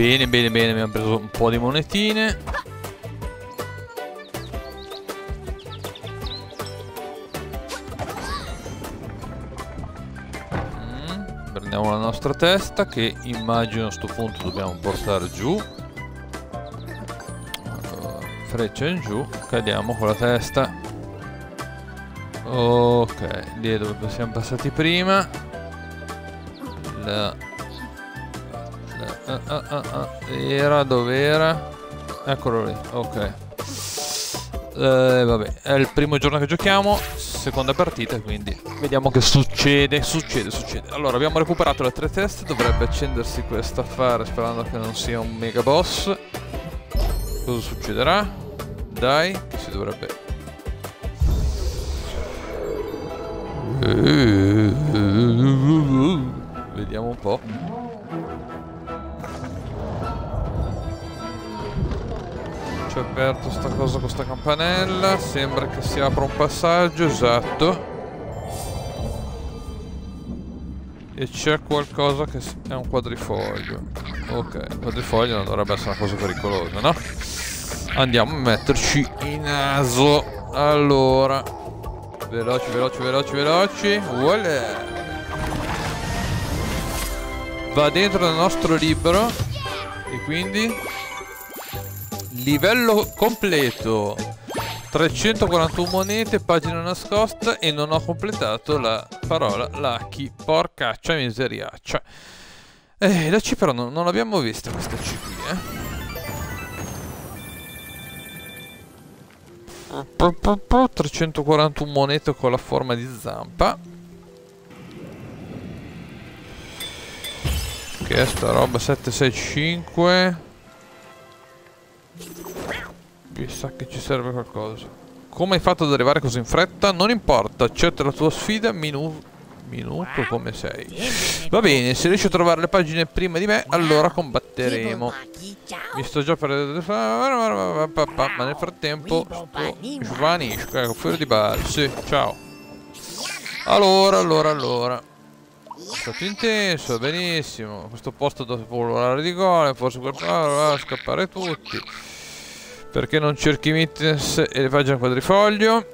Bene, bene, bene, abbiamo preso un po' di monetine. Mm, prendiamo la nostra testa che immagino a sto punto dobbiamo portare giù. Allora, freccia in giù, cadiamo con la testa. Ok, lì dove siamo passati prima. La ah, ah, ah, era dove era? Eccolo lì, ok. Eh, vabbè, è il primo giorno che giochiamo, seconda partita, quindi vediamo che succede, succede, succede. Allora, abbiamo recuperato le tre teste, dovrebbe accendersi questo affare sperando che non sia un mega boss. Cosa succederà? Dai, che si dovrebbe... Vediamo un po'. Aperto sta cosa con sta campanella. Sembra che si apra un passaggio, esatto. E c'è qualcosa che è un quadrifoglio. Ok, il quadrifoglio non dovrebbe essere una cosa pericolosa, no? Andiamo a metterci in naso. Allora. Veloci, veloci, veloci, veloci. Voilà. Va dentro nel nostro libro. E quindi Livello completo 341 monete, pagina nascosta e non ho completato la parola Lucky, porcaccia miseriaccia. Eh, la C però non, non l'abbiamo vista questa C qui, eh. 341 monete con la forma di zampa. Che è sta roba 765 mi sa che ci serve qualcosa. Come hai fatto ad arrivare così in fretta? Non importa, accetta la tua sfida, minu minuto come sei. Va bene, se riesci a trovare le pagine prima di me, allora combatteremo. Mi sto già perdendo... Ma nel frattempo svanisco, ecco, fuori di bar. Sì, ciao. Allora, allora, allora. È stato intenso, benissimo. Questo posto dove volare di gole, forse qualcosa, scappare tutti. Perché non cerchi Mittens e le pagine quadrifoglio?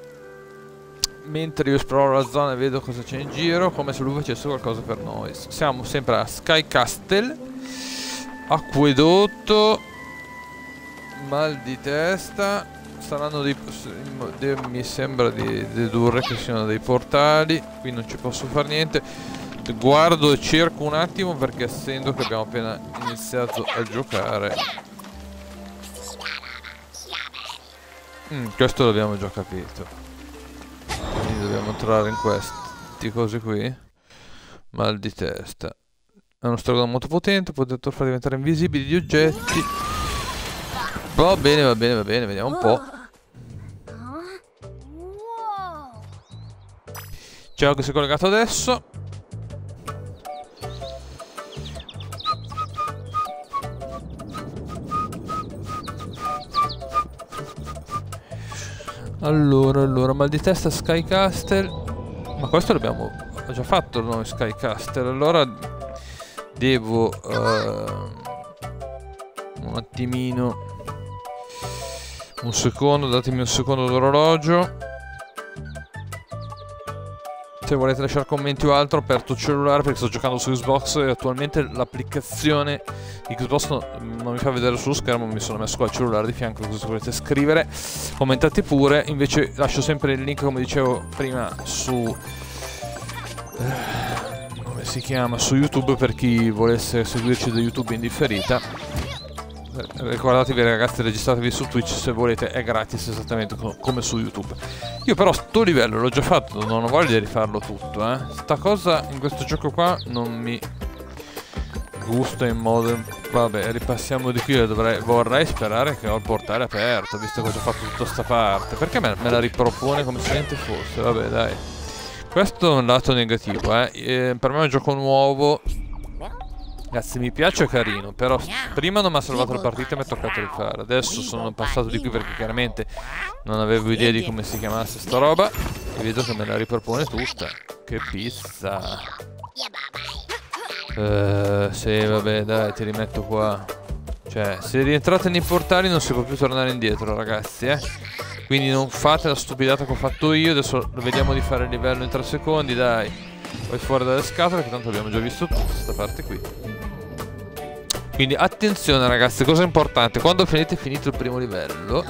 Mentre io esploro la zona e vedo cosa c'è in giro, come se lui facesse qualcosa per noi. Siamo sempre a Sky Castle. Acquedotto. Mal di testa. Saranno dei... mi sembra di dedurre che siano dei portali. Qui non ci posso fare niente. Guardo e cerco un attimo perché essendo che abbiamo appena iniziato a giocare Mm, questo l'abbiamo già capito. Quindi dobbiamo entrare in questi cose qui. Mal di testa. È uno stregone molto potente, potete far diventare invisibili gli oggetti. Va bene, va bene, va bene, vediamo un po'. Ciao che si è collegato adesso. Allora, allora, mal di testa Sky Castle. Ma questo l'abbiamo già fatto noi Sky Castle. Allora devo uh, un attimino un secondo, datemi un secondo d'orologio. Se volete lasciare commenti o altro, aperto il cellulare perché sto giocando su Xbox e attualmente l'applicazione Xbox no, non mi fa vedere sullo schermo, mi sono messo qua il cellulare di fianco, così volete scrivere, commentate pure, invece lascio sempre il link come dicevo prima su... Eh, come si chiama? Su YouTube per chi volesse seguirci da YouTube in differita ricordatevi ragazzi registratevi su Twitch se volete è gratis esattamente come su YouTube. Io però sto livello l'ho già fatto non ho voglia di rifarlo tutto eh. Sta cosa in questo gioco qua non mi gusta in modo vabbè ripassiamo di qui dovrei, vorrei sperare che ho il portale aperto visto che ho già fatto tutta sta parte. Perché me, la ripropone come se niente fosse? Vabbè dai. Questo è un lato negativo eh. eh per me è un gioco nuovo Ragazzi mi piace è carino Però prima non mi ha salvato la partita e mi è toccato rifare Adesso sono passato di qui perché chiaramente Non avevo idea di come si chiamasse sta roba E vedo che me la ripropone tutta Che pizza uh, Sì vabbè dai ti rimetto qua Cioè, se rientrate nei portali non si può più tornare indietro, ragazzi, eh. Quindi non fate la stupidata che ho fatto io. Adesso vediamo di fare il livello in 3 secondi, dai. Poi fuori dalle scatole, che tanto abbiamo già visto tutta questa parte qui. Quindi attenzione ragazzi, cosa importante, quando finite finito il primo livello,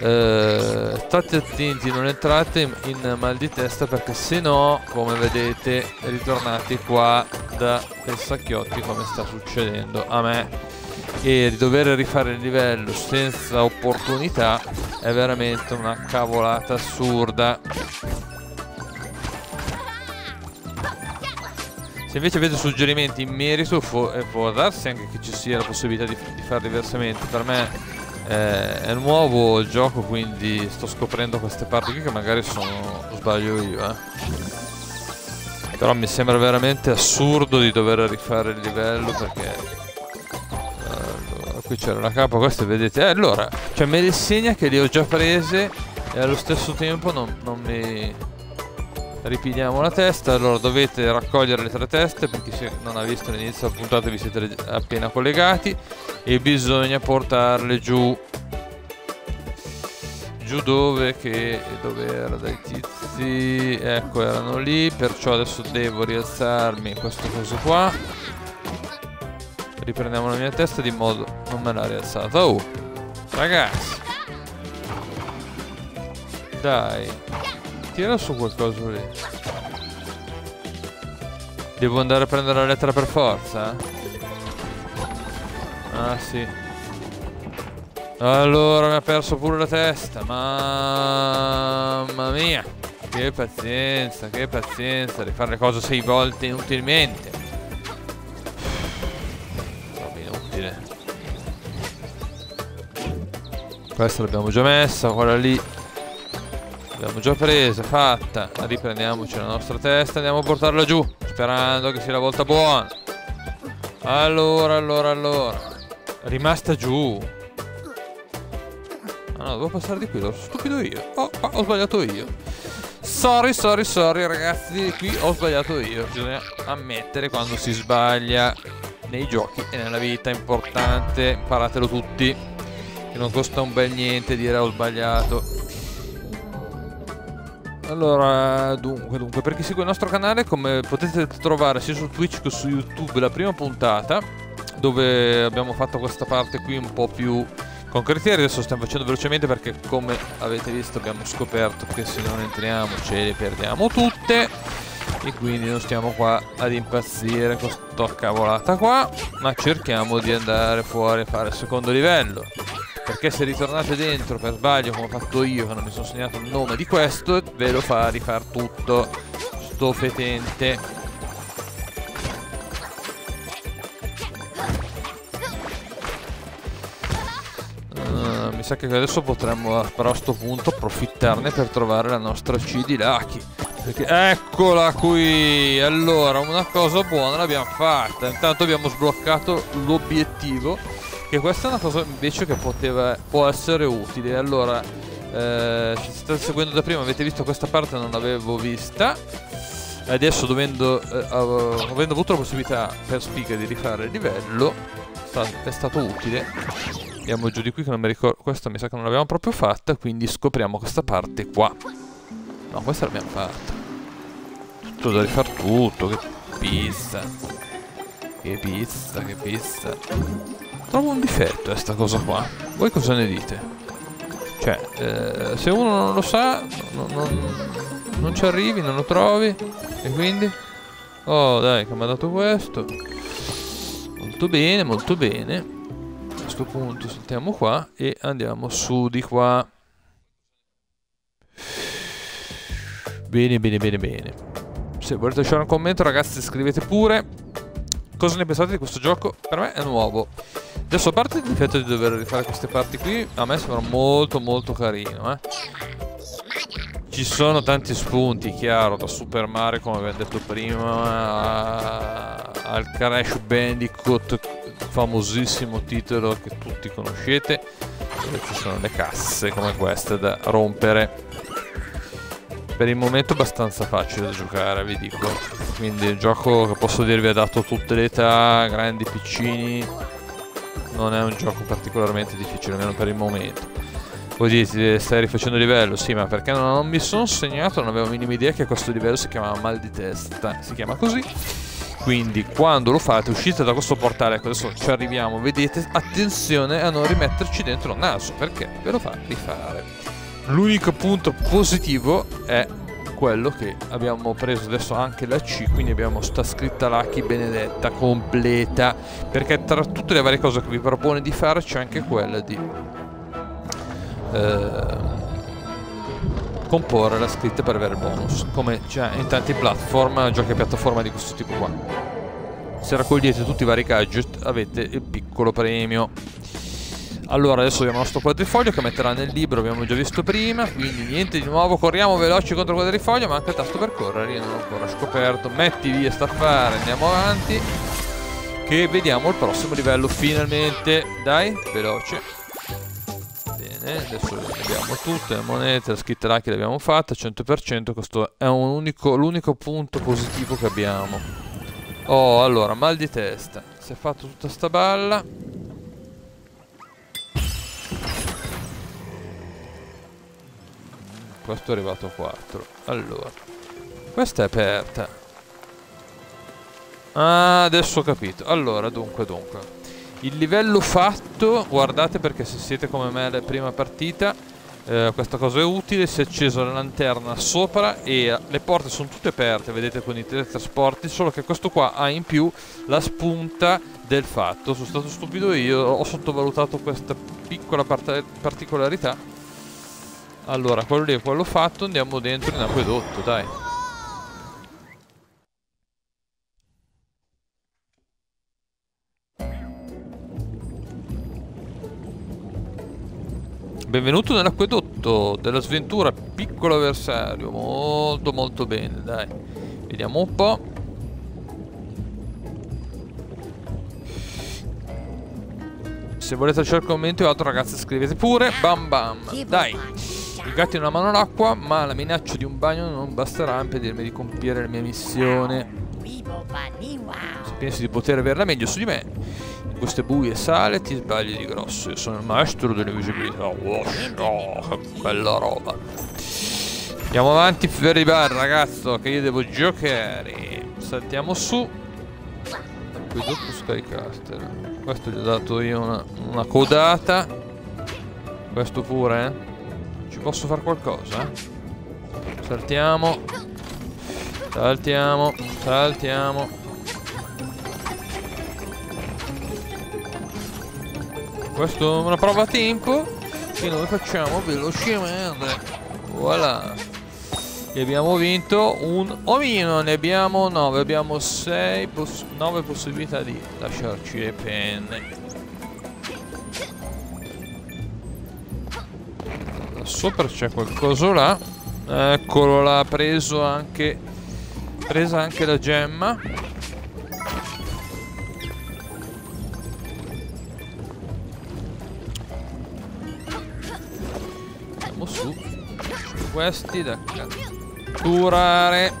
eh, state attenti, non entrate in, mal di testa perché se no, come vedete, ritornate qua da Pensacchiotti come sta succedendo a me. E di dover rifare il livello senza opportunità è veramente una cavolata assurda Se invece avete suggerimenti in merito può, eh, può darsi anche che ci sia la possibilità di, di fare diversamente. Per me eh, è nuovo il gioco quindi sto scoprendo queste parti qui che magari sono sbaglio io eh. Però mi sembra veramente assurdo di dover rifare il livello perché allora, qui c'era la capa, queste vedete. Eh, allora, cioè me le segna che le ho già prese e allo stesso tempo non, non mi ripigliamo la testa allora dovete raccogliere le tre teste perché se non ha visto l'inizio della puntata vi siete appena collegati e bisogna portarle giù. Giù dove? Che dove era? Dai tizi ecco erano lì perciò adesso devo rialzarmi questo coso qua. Riprendiamo la mia testa di modo non me l'ha rialzata. Oh ragazzi. Dai Tira su qualcosa lì. Devo andare a prendere la lettera per forza? Ah sì. Allora mi ha perso pure la testa. Mamma mia. Che pazienza, che pazienza. Rifare le cose sei volte inutilmente. Troppo inutile. Questa l'abbiamo già messa, quella lì L'abbiamo già presa, fatta. Riprendiamoci la nostra testa, andiamo a portarla giù, sperando che sia la volta buona. Allora, allora, allora. Rimasta giù. Ah no, devo passare di qui, l'ho stupido io. Oh, oh, ho sbagliato io. Sorry, sorry, sorry ragazzi, qui ho sbagliato io. Bisogna ammettere quando si sbaglia nei giochi e nella vita, importante, imparatelo tutti. Che non costa un bel niente dire ho sbagliato. Allora, dunque, dunque, per chi segue il nostro canale, come potete trovare sia su Twitch che su YouTube la prima puntata, dove abbiamo fatto questa parte qui un po' più con criteri, adesso stiamo facendo velocemente perché come avete visto abbiamo scoperto che se non entriamo ce le perdiamo tutte e quindi non stiamo qua ad impazzire con sto cavolata qua, ma cerchiamo di andare fuori a fare il secondo livello. Perché se ritornate dentro per sbaglio come ho fatto io che non mi sono segnato il nome di questo Ve lo fa rifar tutto Sto fetente. Uh, Mi sa che adesso potremmo però a questo punto approfittarne per trovare la nostra C di Lucky. Eccola qui! Allora una cosa buona l'abbiamo fatta. Intanto abbiamo sbloccato l'obiettivo che questa è una cosa invece che poteva, può essere utile. Allora, eh, ci state seguendo da prima, avete visto questa parte non l'avevo vista. Adesso dovendo, eh, avendo avuto la possibilità per Spiga di rifare il livello, è stato utile. Andiamo giù di qui che non mi ricordo. Questa mi sa che non l'abbiamo proprio fatta, quindi scopriamo questa parte qua. No, questa l'abbiamo fatta. Tutto da rifare tutto, che pizza. Che pizza, che pizza. Trovo un difetto questa cosa qua. Voi cosa ne dite? Cioè, eh, se uno non lo sa, non, non, non ci arrivi, non lo trovi. E quindi? Oh, dai, che mi ha dato questo. Molto bene, molto bene. A questo punto saltiamo qua e andiamo su di qua. Bene, bene, bene, bene. Se volete lasciare un commento, ragazzi, scrivete pure. Cosa ne pensate di questo gioco? Per me è nuovo. Adesso a parte il difetto di dover rifare queste parti qui A me sembra molto molto carino eh. Ci sono tanti spunti, chiaro Da Super Mario come abbiamo detto prima Al Crash Bandicoot Famosissimo titolo che tutti conoscete. Dove ci sono le casse come queste da rompere. Per il momento è abbastanza facile da giocare vi dico. Quindi il gioco che posso dirvi ha dato tutte le età grandi, piccini non è un gioco particolarmente difficile, almeno per il momento. Voi dite, stai rifacendo livello? Sì, ma perché non, non mi sono segnato, non avevo minima idea che questo livello si chiamava mal di testa. Si chiama così. Quindi quando lo fate uscite da questo portale, ecco adesso ci arriviamo, vedete, attenzione a non rimetterci dentro il naso, perché ve lo fa rifare. L'unico punto positivo è quello che abbiamo preso adesso anche la C, quindi abbiamo sta scritta Lucky Benedetta completa, perché tra tutte le varie cose che vi propone di fare c'è anche quella di eh, comporre la scritta per avere bonus, come c'è in tanti platform, giochi a piattaforma di questo tipo qua. Se raccogliete tutti i vari gadget avete il piccolo premio. Allora adesso abbiamo il nostro quadrifoglio che metterà nel libro, abbiamo già visto prima, quindi niente di nuovo, corriamo veloci contro il quadrifoglio, manca il tasto per correre, io non l'ho ancora scoperto, metti via sta affare, andiamo avanti, che vediamo il prossimo livello finalmente, dai, veloce. Bene, adesso abbiamo tutte le monete, la scritta là che l'abbiamo fatta, 100%, questo è l'unico punto positivo che abbiamo. Oh, allora, mal di testa, si è fatto tutta sta balla, questo è arrivato a 4 allora questa è aperta. Ah adesso ho capito. Allora dunque dunque. Il livello fatto guardate perché se siete come me alla prima partita eh, questa cosa è utile. Si è accesa la lanterna sopra e le porte sono tutte aperte vedete con i teletrasporti solo che questo qua ha in più la spunta del fatto. Sono stato stupido io ho sottovalutato questa piccola part particolarità allora, quello lì è quello fatto, andiamo dentro in acquedotto, dai. Benvenuto nell'acquedotto della sventura, piccolo avversario, molto molto bene, dai. Vediamo un po'. Se volete lasciare commenti o altro ragazzi scrivete pure, bam bam, dai. Il gatto in una mano l'acqua, ma la minaccia di un bagno non basterà a impedirmi di compiere la mia missione. Se pensi di poter averla meglio su di me, in queste buie sale ti sbagli di grosso. Io sono il maestro dell'invisibilità. Oh, che bella roba. Andiamo avanti per i bar, ragazzo, che io devo giocare. Saltiamo su. Acquedotto Skycaster. Questo gli ho dato io una, una codata. Questo pure, eh. Ci posso fare qualcosa? Saltiamo. Saltiamo. Saltiamo. Questo è una prova a tempo che noi facciamo velocemente. Voilà. E abbiamo vinto un omino, ne abbiamo 9, abbiamo 6 poss 9 possibilità di lasciarci le penne. Sopra c'è qualcosa là. Eccolo là preso anche presa anche la gemma. Andiamo su. Questi da catturare.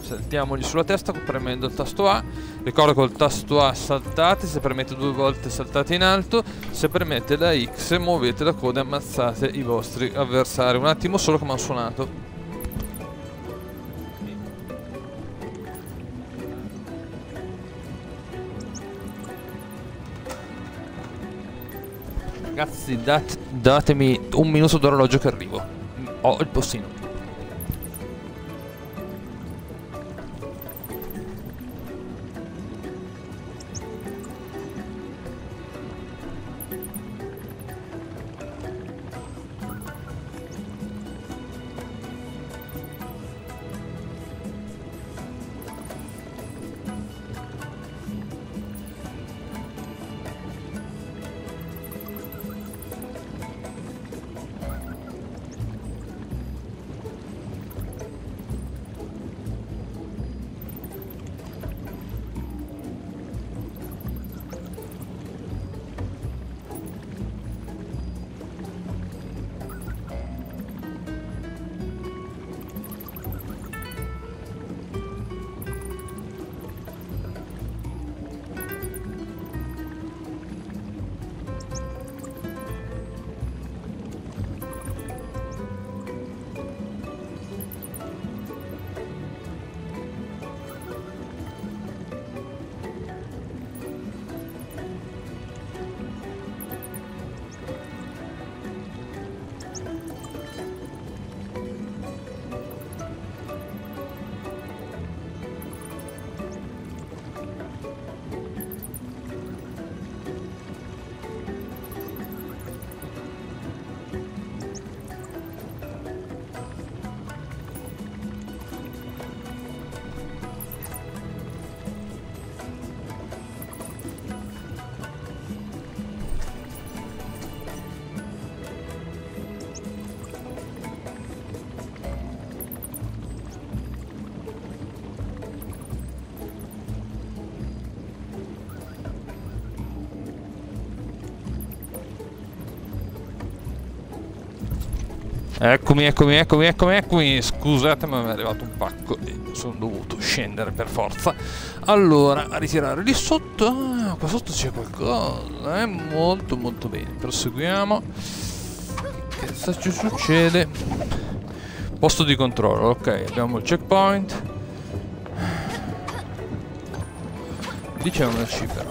Saltiamogli sulla testa premendo il tasto A ricordo col tasto A saltate se premete due volte saltate in alto se premete la X muovete la coda e ammazzate i vostri avversari. Un attimo solo come ho suonato. Ragazzi dat datemi un minuto d'orologio che arrivo. Ho il postino Eccomi, eccomi, eccomi, eccomi, eccomi. Scusate, ma mi è arrivato un pacco e sono dovuto scendere per forza. Allora, a ritirare lì sotto. Ah, qua sotto c'è qualcosa. Eh? Molto, molto bene. Proseguiamo. Che cosa ci succede? Posto di controllo, ok. Abbiamo il checkpoint. Lì c'è una C però.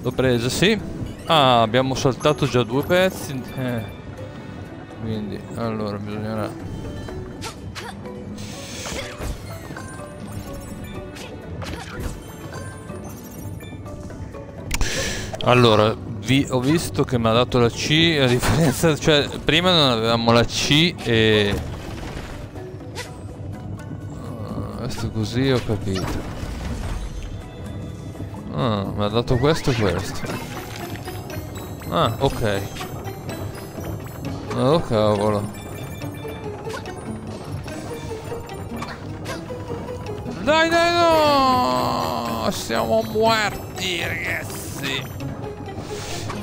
L'ho presa, sì. Ah, abbiamo saltato già due pezzi. Eh quindi allora bisognerà allora vi, ho visto che mi ha dato la C a differenza cioè prima non avevamo la C e questo così ho capito. Ah, mi ha dato questo e questo. Ah ok Oh cavolo. Dai dai no! Siamo muerti ragazzi!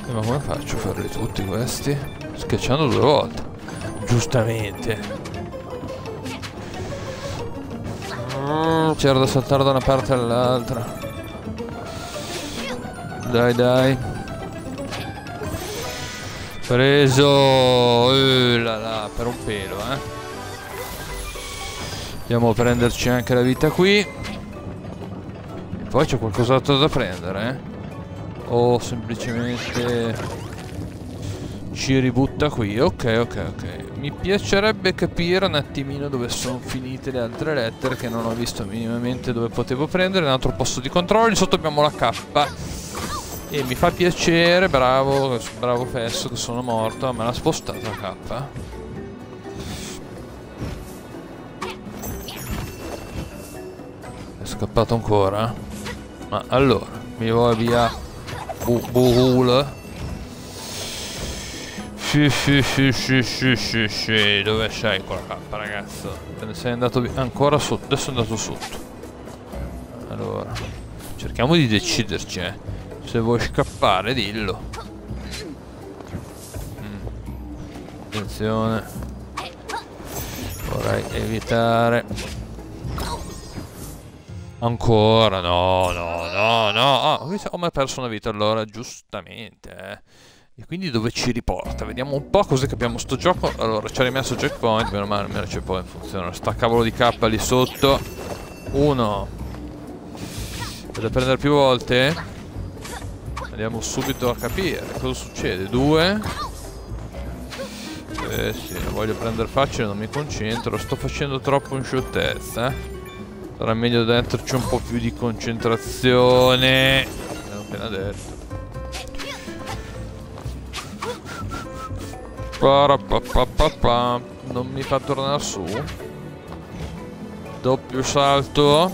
Eh, ma come faccio a farli tutti questi? Schiacciando due volte. Giustamente. C'era da saltare da una parte all'altra. Dai dai. Preso uh, là, là, per un pelo, eh. Andiamo a prenderci anche la vita qui. E poi c'è qualcos'altro da prendere, eh. O semplicemente ci ributta qui. Ok, ok, ok. Mi piacerebbe capire un attimino dove sono finite le altre lettere che non ho visto minimamente dove potevo prendere. Un altro posto di controllo. Sotto abbiamo la K. E mi fa piacere, bravo, bravo Fesso che sono morto, me l'ha spostata K. È scappato ancora? Ma allora, mi va via Buhul. Sì, sì, sì, sì, sì, sì, sì, dove sei con la K, ragazzo? Te ne sei andato ancora sotto, adesso è andato sotto. Allora, cerchiamo di deciderci, eh. Se vuoi scappare, dillo. Mm. Attenzione. Vorrei evitare. Ancora, no, no, no, no. Ah, ho mai perso una vita allora, giustamente, eh. E quindi dove ci riporta? Vediamo un po' che abbiamo sto gioco. Allora, ci ha rimesso checkpoint, meno male, almeno checkpoint funziona. Sta cavolo di K lì sotto. Uno. Devo prendere più volte? Andiamo subito a capire cosa succede. Due. Eh sì, voglio prendere facile, non mi concentro. Sto facendo troppo in scioltezza. Eh. Sarà meglio metterci un po' più di concentrazione. L'ho appena detto. Non mi fa tornare su. Doppio salto.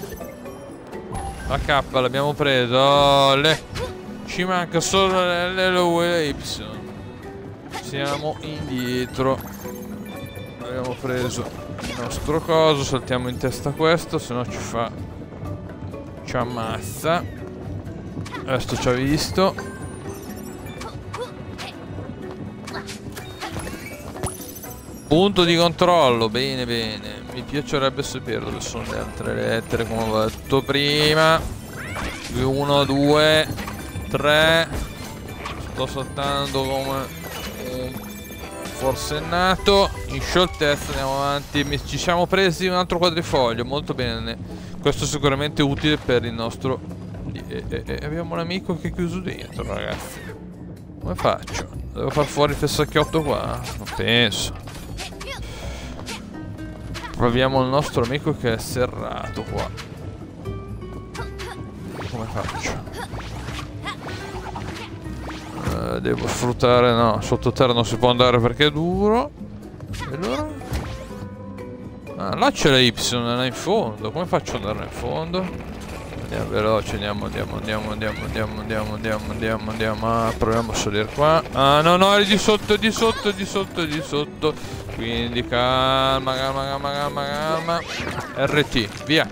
La K l'abbiamo preso. Le. Ci manca solo l'L e la Y. Siamo indietro. Abbiamo preso il nostro coso. Saltiamo in testa questo, se no ci fa... Ci ammazza. Questo ci ha visto. Punto di controllo, bene bene. Mi piacerebbe sapere dove sono le altre lettere come ho detto prima. 1, 2, 3 sto saltando come un forsennato. In scioltezza andiamo avanti. Ci siamo presi un altro quadrifoglio. Molto bene. Questo è sicuramente utile per il nostro e, e, e abbiamo un amico che è chiuso dentro ragazzi. Come faccio? devo far fuori il fessacchiotto qua? non penso. Proviamo il nostro amico che è serrato qua. Come faccio? Devo sfruttare... No, sottoterra non si può andare perché è duro. E allora? Ah, là c'è la Y, là in fondo. Come faccio ad andare in fondo? Andiamo veloce, andiamo, andiamo, andiamo, andiamo, andiamo, andiamo, andiamo, andiamo, andiamo. Ah, proviamo a salire qua. Ah, no, no, è di sotto, di sotto, di sotto, di sotto. Quindi calma, calma, calma, calma, calma. RT, via.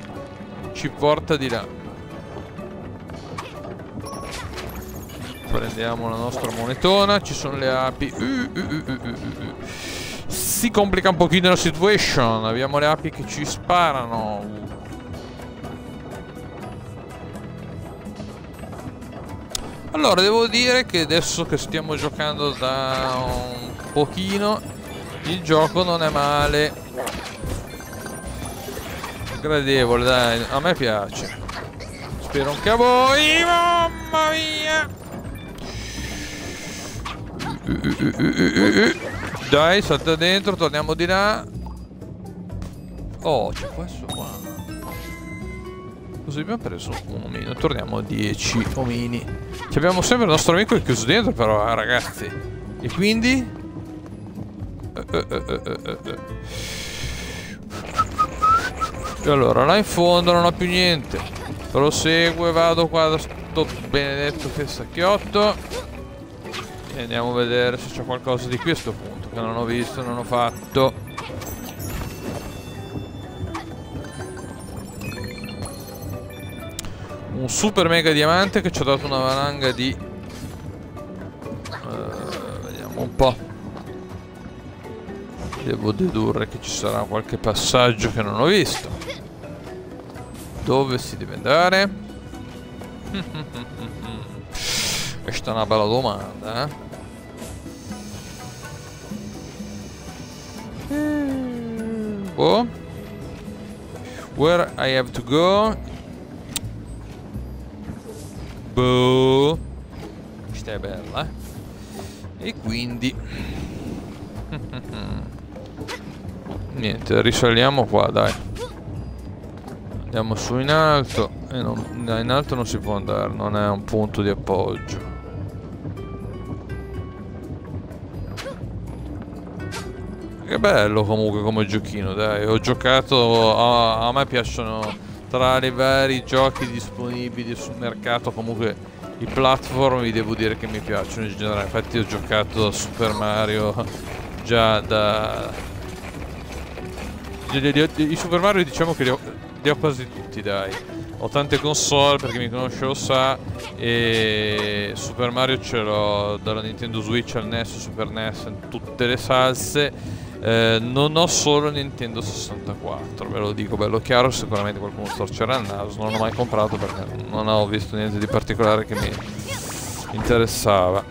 Ci porta di là. Prendiamo la nostra monetona. Ci sono le api. Uh, uh, uh, si complica un pochino la situation. Abbiamo le api che ci sparano. Allora, devo dire che adesso che stiamo giocando da un pochino, il gioco non è male. Gradevole, dai, a me piace. Spero anche a voi, mamma mia! Dai, salta dentro, torniamo di là. Oh, c'è questo qua. Così abbiamo preso un omino, torniamo a 10 omini. Ci abbiamo sempre il nostro amico chiuso dentro però, eh, ragazzi. E quindi? Uh, uh, uh, e allora, là in fondo non ho più niente. Proseguo e vado qua da sto benedetto fessacchiotto. E andiamo a vedere se c'è qualcosa di qui a sto punto, che non ho visto, non ho fatto. un super mega diamante che ci ha dato una valanga di uh, vediamo un po' devo dedurre che ci sarà qualche passaggio che non ho visto dove si deve andare? questa è una bella domanda eh? Boh. Where I have to go Boh. Questa è bella. E quindi... Niente, risaliamo qua, dai. Andiamo su in alto. E non, in alto non si può andare, non è un punto di appoggio. Bello comunque come giochino, dai. Ho giocato... A, a me piacciono tra i vari giochi disponibili sul mercato comunque i platform vi devo dire che mi piacciono in generale. Infatti ho giocato a Super Mario già da i Super Mario diciamo che li ho, li ho quasi tutti dai. Ho tante console perché mi conosce lo sa e Super Mario ce l'ho dalla Nintendo Switch al NES, Super NES, tutte le salse eh, non ho solo Nintendo 64, ve lo dico bello chiaro, sicuramente qualcuno storcerà il naso, non l'ho mai comprato perché non ho visto niente di particolare che mi interessava.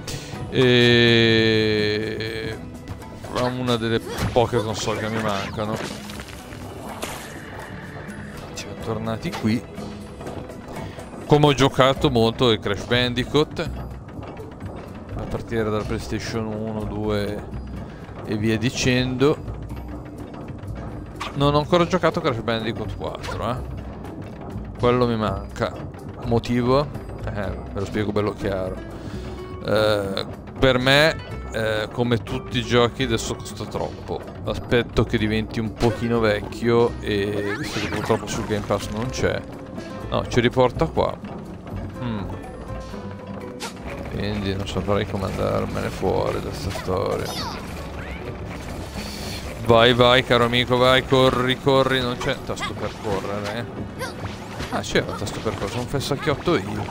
E una delle poche console che mi mancano. Siamo tornati qui. Come ho giocato molto il Crash Bandicoot a partire dal PlayStation 1, 2 e via dicendo non ho ancora giocato Crash Bandicoot 4 eh? quello mi manca motivo? Eh, ve lo spiego bello chiaro eh, per me eh, come tutti i giochi adesso costa troppo aspetto che diventi un pochino vecchio e visto che purtroppo sul Game Pass non c'è no ci riporta qua mm. quindi non saprei come andarmene fuori da questa storia Vai, vai, caro amico, vai, corri, corri, non c'è tasto per correre, eh. Ah, c'era tasto per correre, sono fessacchiotto io.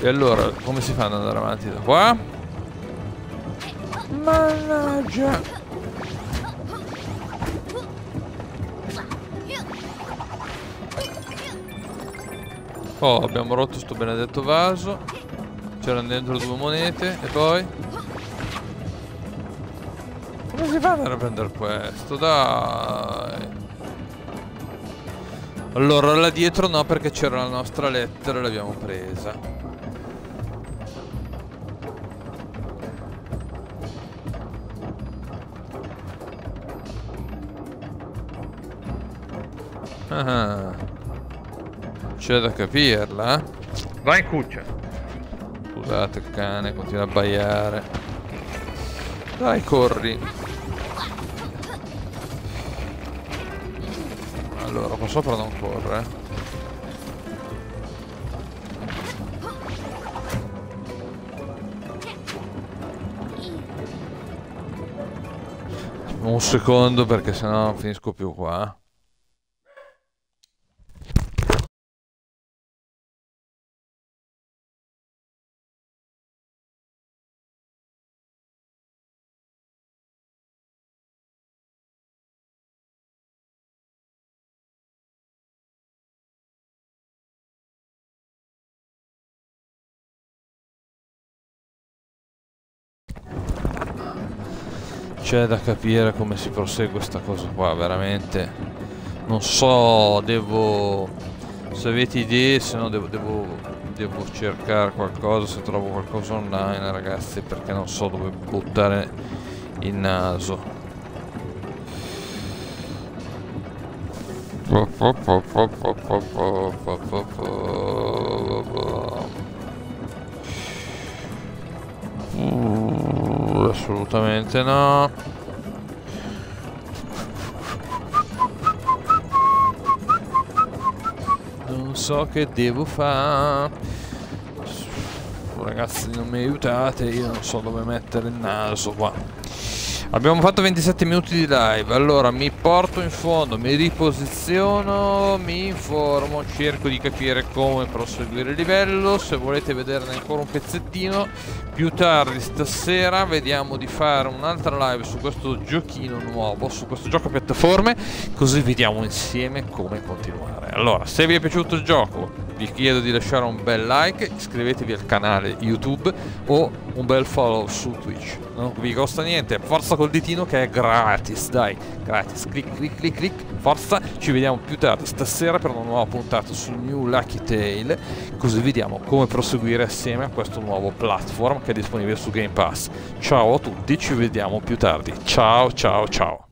E allora, come si fa ad andare avanti da qua? Mannaggia! Oh, abbiamo rotto sto benedetto vaso. C'erano dentro due monete e poi... Come si fa ad andare a prendere questo? Dai. Allora, là dietro no, perché c'era la nostra lettera e l'abbiamo presa. Ah. C'è da capirla, eh? Vai in cuccia. Scusate il cane, continua a abbaiare. Dai, corri. Allora, qua sopra non corre. Un secondo perché sennò non finisco più qua. C'è da capire come si prosegue questa cosa qua, veramente. Non so, devo... Se avete idee, se no devo, devo, devo cercare qualcosa, se trovo qualcosa online, ragazzi, perché non so dove buttare il naso. Assolutamente no. Non so che devo fare. Ragazzi non mi aiutate, io non so dove mettere il naso qua. Abbiamo fatto 27 minuti di live, allora mi porto in fondo, mi riposiziono, mi informo, cerco di capire come proseguire il livello, se volete vederne ancora un pezzettino, più tardi stasera vediamo di fare un'altra live su questo giochino nuovo, su questo gioco a piattaforme, così vediamo insieme come continuare. Allora, se vi è piaciuto il gioco, vi chiedo di lasciare un bel like, iscrivetevi al canale YouTube o un bel follow su Twitch. Non vi costa niente, forza col ditino che è gratis, dai, gratis. Clic, clic, clic, clic, forza. Ci vediamo più tardi stasera per una nuova puntata su New Lucky Tale, così vediamo come proseguire assieme a questo nuovo platform che è disponibile su Game Pass. Ciao a tutti, ci vediamo più tardi. Ciao, ciao, ciao.